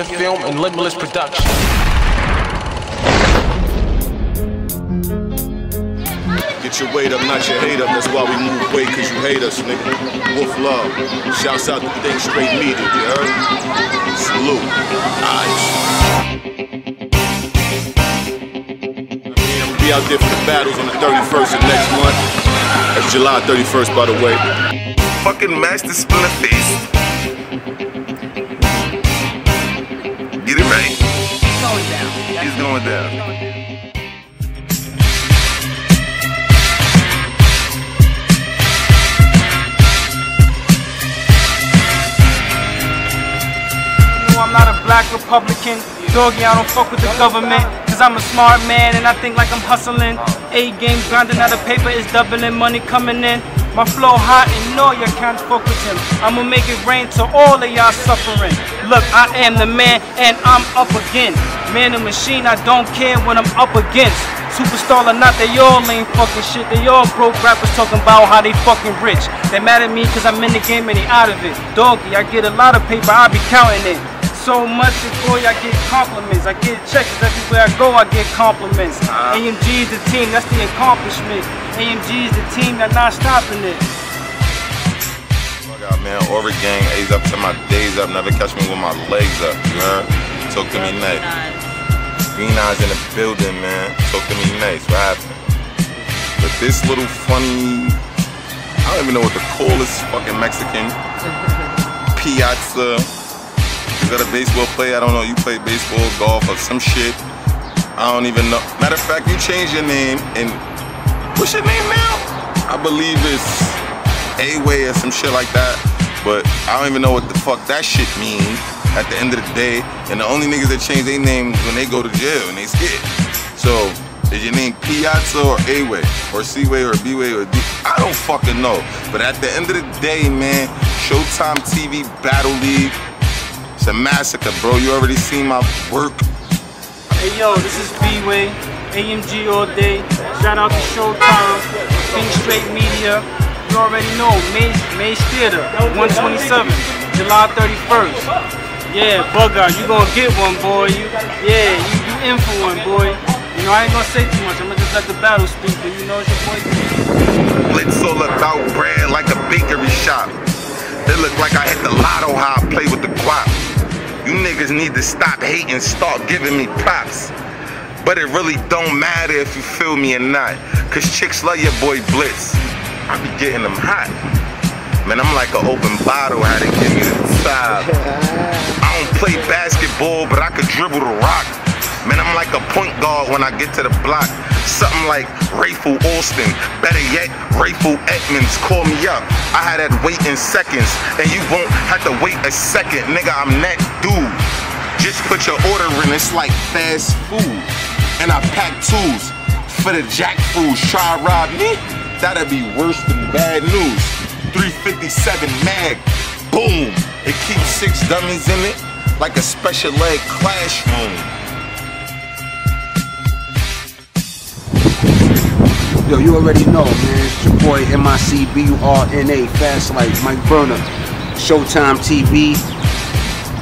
Media Film and Limitless Production. Get your weight up, not your hate up. That's why we move weight, cause you hate us, nigga. Wolf love. Shouts out to Think Straight Media, you heard? Salute. Eyes. Be out there for the battles on the 31st of next month. That's July 31st, by the way. Fucking master splinter face. He's going down. I'm not a black Republican. Doggy, I don't fuck with the government. Cause I'm a smart man and I think like I'm hustling. A game grinding out of paper is doubling money coming in. My flow hot and no, you can't fuck with him. I'ma make it rain to all of y'all suffering. Look, I am the man and I'm up again. Man and machine, I don't care what I'm up against. Superstar or not, they all ain't fucking shit. They all broke rappers talking about how they fucking rich. They mad at me cause I'm in the game and they out of it. Doggy, I get a lot of paper, I be counting it. So much before I get compliments. I get checks everywhere I go, I get compliments. Uh-huh. AMG is the team, that's the accomplishment. AMG is the team that not stopping it. Oh Fuck out, man. Aura gang, A's up to my days up. Never catch me with my legs up. You heard? Talk to me nice. Green eyes in the building, man. Talk to me nice. What happened? But this little funny, I don't even know what to call this fucking Mexican. Piazza. Is that a baseball player? I don't know. You play baseball, golf, or some shit. I don't even know. Matter of fact, you changed your name and what's your name now? I believe it's A-Way or some shit like that. But I don't even know what the fuck that shit means at the end of the day. And the only niggas that change their names when they go to jail and they scared. So, is your name Piazza or A-Way? Or C-Way or B-Way or D? I don't fucking know. But at the end of the day, man, Showtime TV Battle League, it's a massacre, bro. You already seen my work. Hey yo, this is B-Way, AMG all day. Shout out to Showtime, Think Straight Media. You already know, Maze, Maze Theater, 127, July 31st. Yeah, Bugger, you gonna get one, boy. You, yeah, you, you in for one, boy. You know, I ain't gonna say too much. I'm gonna just let the battle speak, but you know it's your boy. Blitz all about bread like a bakery shop. It look like I hit the lotto I play with the guap. You niggas need to stop hating, start giving me props. But it really don't matter if you feel me or not. Cause chicks love your boy Blitz. I be getting them hot. Man, I'm like an open bottle, how they give me the style. I don't play basketball, but I could dribble the rock. Man, I'm like a point guard when I get to the block. Something like Rayful Alston. Better yet, Rayful Edmonds. Call me up. I had that wait in seconds, and you won't have to wait a second. Nigga, I'm that dude. Just put your order in, it's like fast food. And I pack tools for the jackfruits. Try rob me? That'd be worse than bad news. 357 mag, boom. It keeps six dummies in it like a special ed classroom. Yo, you already know, man. It's your boy M-I-C-B-U-R-N-A, Fast Life, Mike Burner. Showtime TV,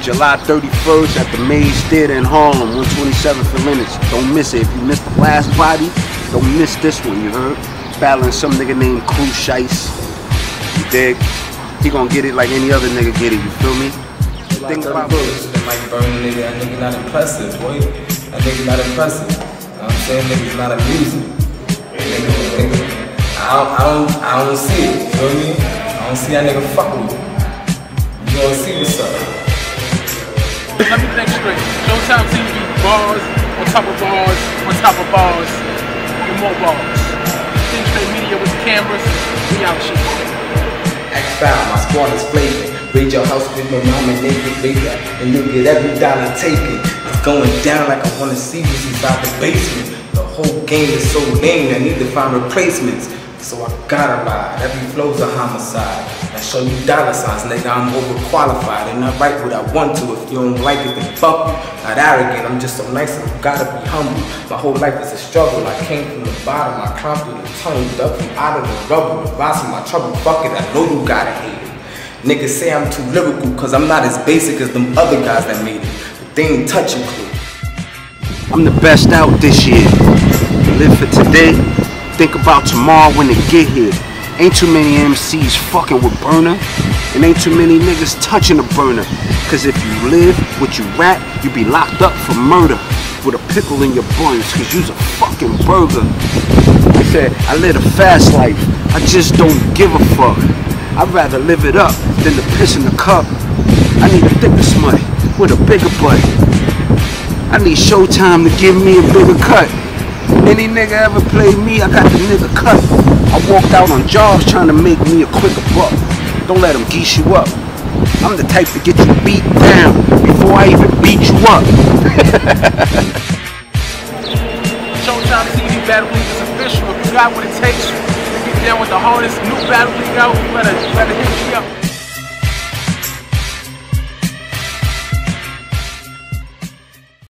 July 31st at the Maze Theater in Harlem, 127 for minutes. Don't miss it. If you missed the last party, don't miss this one, you heard? Battling some nigga named Cruz Shice. You dig? He gonna get it like any other nigga get it, you feel me? Think about bullets. That might burn a nigga. That nigga not impressive, boy. That nigga not impressive. You know what I'm saying? Nigga's not amusing. Nigga, nigga. I don't, I don't, I don't see it. You feel me? I don't see that nigga fuck with me. You gonna see what's up. Let me think straight. Showtime TV, bars, on top of bars, on top of bars, and more bars. Think straight media with the cameras, we out shit. Foul, my squad is flagrant. Raid your house with my mama naked baker. And you'll get every dollar taken. It's going down like I wanna see what's inside the basement. The whole game is so lame, I need to find replacements. So I gotta ride. Every flow's a homicide. I show you dollar signs, nigga. I'm overqualified and I write what I want to. If you don't like it, then fuck you. Not arrogant, I'm just so nice I gotta be humble. My whole life is a struggle. I came from the bottom, I climbed through the tunnel, dug from out of the rubble. Of my trouble, fuck it. I know you gotta hate it. Niggas say I'm too lyrical cause I'm not as basic as them other guys that made it. But they ain't touching Clue. I'm the best out this year. Live for today, think about tomorrow when they get here. Ain't too many MCs fucking with burner, and ain't too many niggas touching a burner. Cause if you live what you rap, you be locked up for murder. With a pickle in your buns, cause you's a fucking burger. I said, I live a fast life, I just don't give a fuck. I'd rather live it up than the piss in the cup. I need a thicker smut with a bigger butt. I need Showtime to give me a bigger cut. Any nigga ever played me, I got the nigga cut. I walked out on jobs trying to make me a quicker buck. Don't let them geese you up. I'm the type to get you beat down before I even beat you up. Showtime TV Battle League is official. If you got what it takes to get down with the hardest new Battle League out, you better, better hit me up.